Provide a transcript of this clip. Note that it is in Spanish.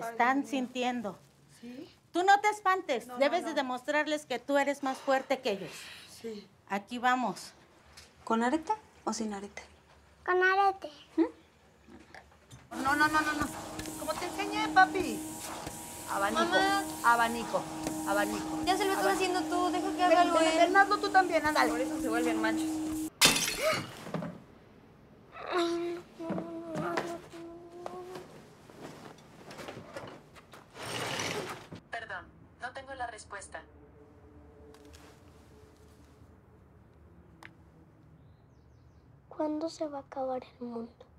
Se están sintiendo. ¿Sí? Tú no te espantes. No, no, Debes de demostrarles que tú eres más fuerte que ellos. Sí. Aquí vamos. ¿Con arete o sin arete? Con arete. No, no, no, no, no. Como te enseñé, papi. Abanico. Mamá. Abanico. Abanico. Ya se lo estás haciendo tú, deja que haga algo ven, él. ven, hazlo tú también, ándale. Por eso se vuelven machos. Respuesta. ¿Cuándo se va a acabar el mundo?